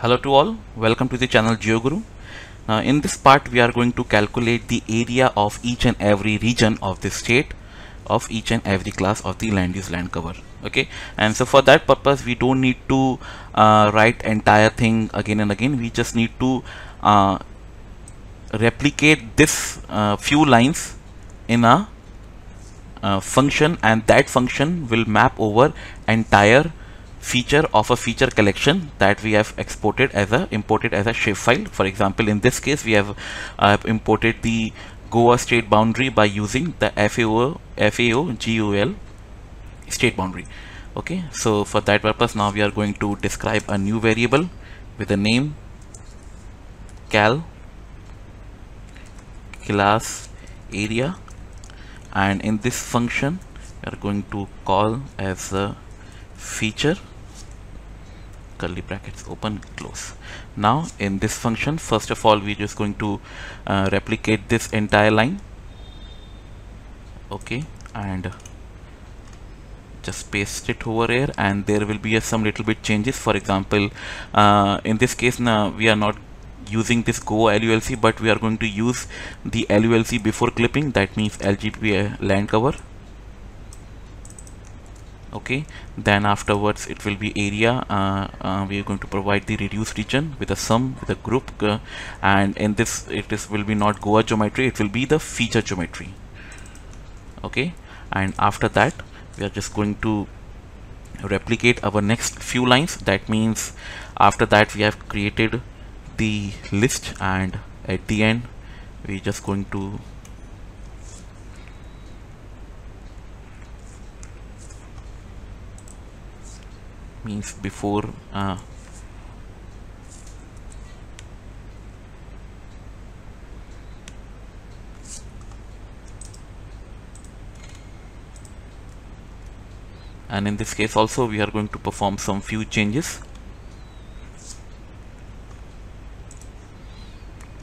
Hello to all, welcome to the channel GeoGuru. now in this part we are going to calculate the area of each and every region of the state of each and every class of the land use land cover okay? And so for that purpose we don't need to uh, write entire thing again and again. We just need to uh, replicate this uh, few lines in a uh, function and that function will map over entire feature of a feature collection that we have exported as a imported as a shapefile for example in this case we have uh, imported the Goa state boundary by using the FAO FAO state boundary. Okay so for that purpose now we are going to describe a new variable with the name cal class area and in this function we are going to call as a feature curly brackets open close. Now in this function first of all we're just going to uh, replicate this entire line. Okay and just paste it over here and there will be a, some little bit changes. For example uh, in this case now we are not using this Goa LULC but we are going to use the LULC before clipping. That means LGP land cover okay then afterwards it will be area uh, uh, we are going to provide the reduced region with a sum with a group uh, and in this it is will be not Goa geometry it will be the feature geometry. Okay and after that we are just going to replicate our next few lines. That means after that we have created the list and at the end we are just going to means before uh, and in this case also we are going to perform some few changes.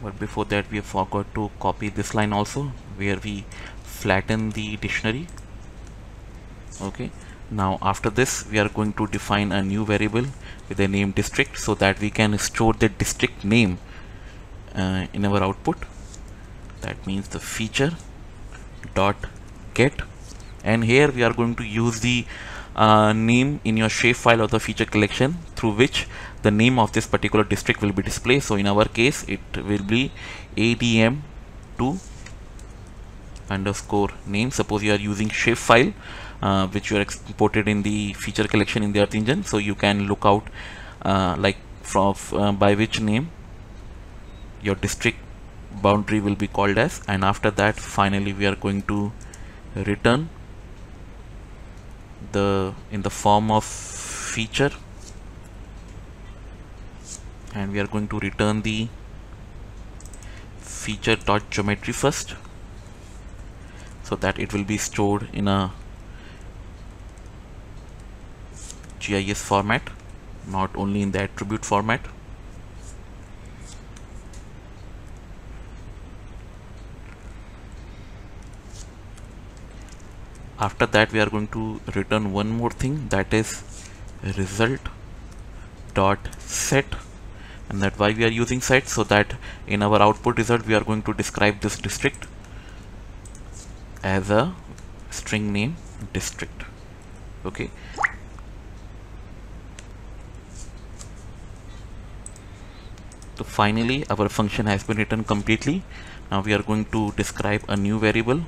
But before that we have forgot to copy this line also where we flatten the dictionary. Okay now after this we are going to define a new variable with the name district so that we can store the district name uh, in our output. That means the feature dot get. And here we are going to use the uh, name in your shapefile of the feature collection through which the name of this particular district will be displayed. So in our case it will be adm2 underscore name. Suppose you are using shapefile uh, which you are exported in the feature collection in the earth engine. So you can look out uh, like from uh, by which name your district boundary will be called as. And after that finally we are going to return the in the form of feature. And we are going to return the feature dot geometry first so that it will be stored in a GIS format not only in the attribute format. After that we are going to return one more thing that is result dot set. And that why we are using set? So that in our output result we are going to describe this district as a string name district. Okay. So finally our function has been written completely. Now we are going to describe a new variable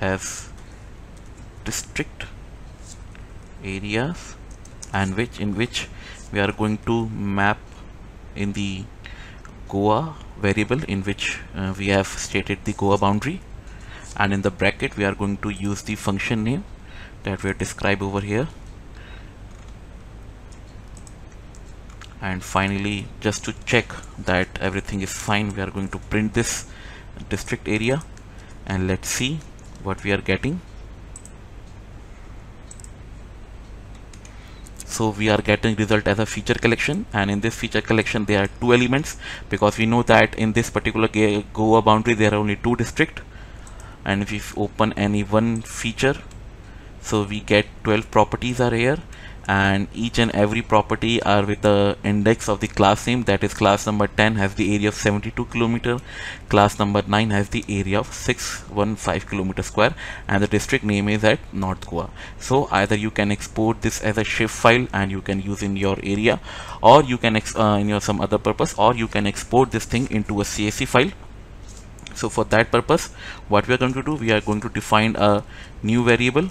as district areas and which in which we are going to map in the Goa variable in which uh, we have stated the Goa boundary and in the bracket we are going to use the function name that we have described over here. And finally just to check that everything is fine we are going to print this district area. And let's see what we are getting. So we are getting result as a feature collection. And in this feature collection there are two elements because we know that in this particular Goa boundary there are only two district and if we open any one feature so we get 12 properties are here. And each and every property are with the index of the class name. That is class number 10 has the area of 72 kilometer. Class number 9 has the area of 615 kilometer square. And the district name is at North Goa. So either you can export this as a shapefile and you can use in your area or you can uh, in your some other purpose or you can export this thing into a CSV file so for that purpose what we are going to do we are going to define a new variable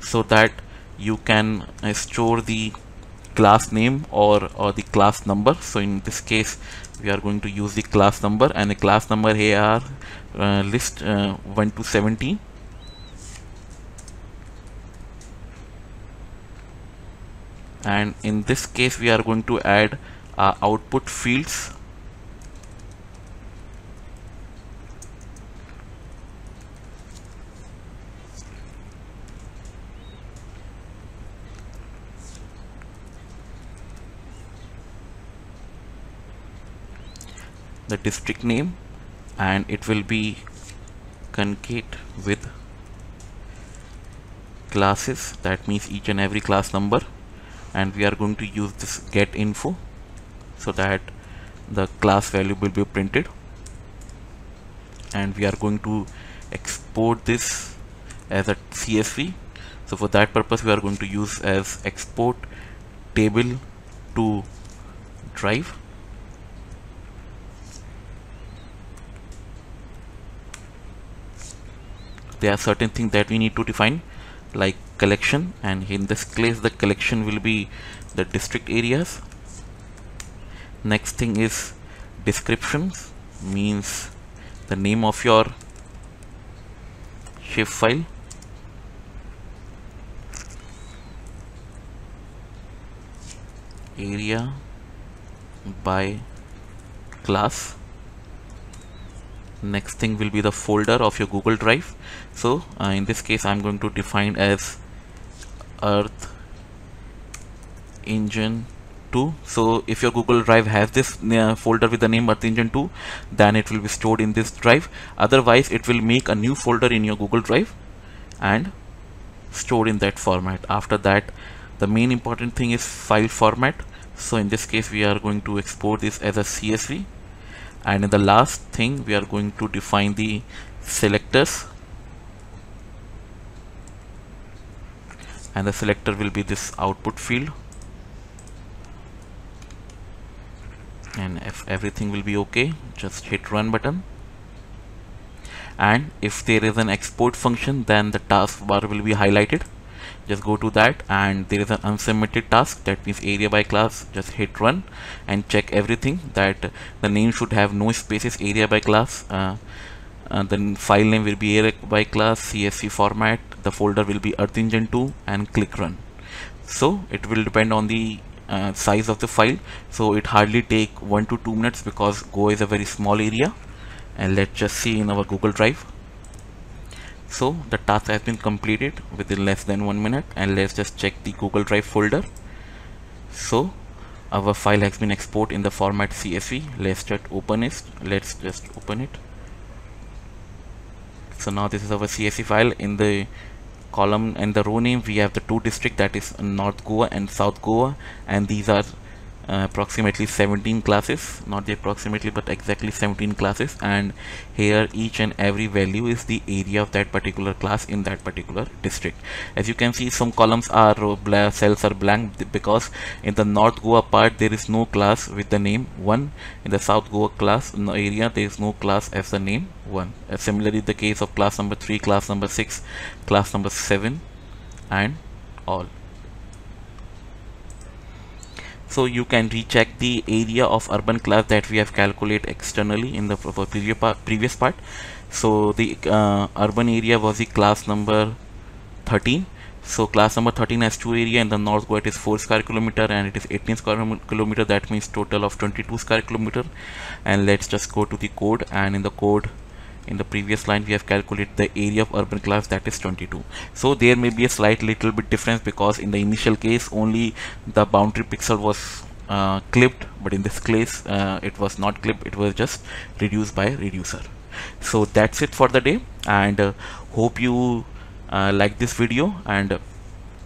so that you can uh, store the class name or or the class number. So in this case we are going to use the class number and the class number here are uh, list uh, 1 to 17 and in this case we are going to add uh, output fields the district name and it will be concate with classes. That means each and every class number. And we are going to use this get info so that the class value will be printed. And we are going to export this as a CSV so for that purpose we are going to use as export table to drive there are certain things that we need to define like collection and in this case the collection will be the district areas. Next thing is descriptions means the name of your shape file. Area by class next thing will be the folder of your Google Drive. So uh, in this case I'm going to define as earth engine 2 so if your Google Drive has this uh, folder with the name earth engine 2 then it will be stored in this drive. Otherwise it will make a new folder in your Google Drive and stored in that format. After that the main important thing is file format. So in this case we are going to export this as a CSV and in the last thing we are going to define the selectors. And the selector will be this output field. And if everything will be okay just hit run button. And if there is an export function then the taskbar will be highlighted just goa to that and there is an unsubmitted task. That means area by class just hit run and check everything that the name should have no spaces area by class uh, uh, the file name will be area by class csv format the folder will be earth engine 2 and click run. So it will depend on the uh, size of the file. So it hardly take one to two minutes because go is a very small area. And let's just see in our google drive so the task has been completed within less than one minute and let's just check the google drive folder. So our file has been exported in the format csv let's just open it. Let's just open it. So now this is our csv file. In the column and the row name we have the two district that is north goa and south goa. And these are uh, approximately 17 classes not the approximately but exactly 17 classes. And here each and every value is the area of that particular class in that particular district. As you can see some columns are cells are blank because in the north goa part there is no class with the name 1 in the south goa class area there is no class as the name 1 uh, similarly the case of class number 3 class number 6 class number 7 and all so you can recheck the area of urban class that we have calculated externally in the previous part, so the uh, urban area was the class number 13 so class number 13 has two area and the north it is 4 square kilometer and it is 18 square kilometer. That means total of 22 square kilometer. And let's just go to the code. And in the code in the previous line we have calculated the area of urban class that is 22 so there may be a slight little bit difference because in the initial case only the boundary pixel was uh, clipped but in this case uh, it was not clipped it was just reduced by reducer. So that's it for the day and uh, hope you uh, like this video and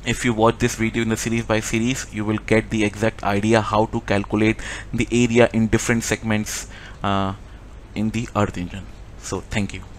if you watch this video in the series by series you will get the exact idea how to calculate the area in different segments uh, in the earth engine so thank you